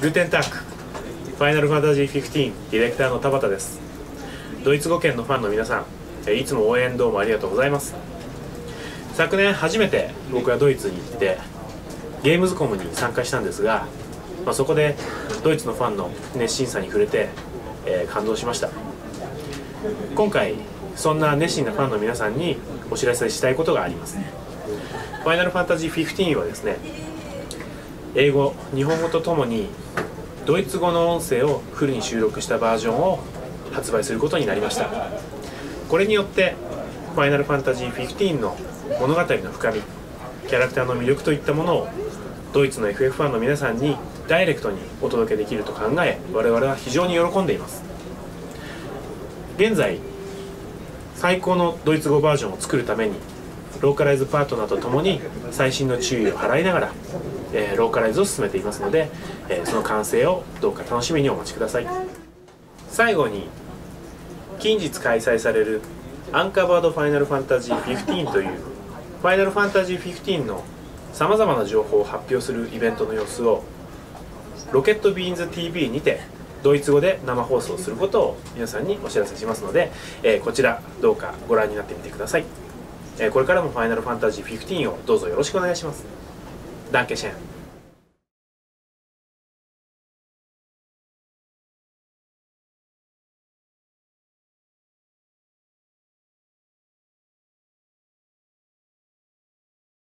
グーテンタックファイナルファンタジー15ディレクターの田畑です。ドイツ語圏のファンの皆さんいつも応援どうもありがとうございます。昨年初めて僕はドイツに行ってゲームズコムに参加したんですが、まあ、そこでドイツのファンの熱心さに触れて、えー、感動しました。今回そんな熱心なファンの皆さんにお知らせしたいことがあります。ファイナルファンタジー15はですね英語日本語とともにドイツ語の音声をフルに収録したバージョンを発売することになりました。これによってファイナルファンタジー15の物語の深みキャラクターの魅力といったものをドイツの FF ファンの皆さんにダイレクトにお届けできると考え我々は非常に喜んでいます。現在最高のドイツ語バージョンを作るためにローカライズパートナーとともに細心の注意を払いながら、え、ローカライズを進めていますので、え、その完成をどうか楽しみにお待ちください。最後に近日開催されるアンカバードファイナルファンタジー15というファイナルファンタジー15のさまざまな情報を発表するイベントの様子をロケットビーンズ TV にてドイツ語で生放送することを皆さんにお知らせしますので、えー、こちらどうかご覧になってみてください、えー、これからもファイナルファンタジー15をどうぞよろしくお願いします。ダンケシェン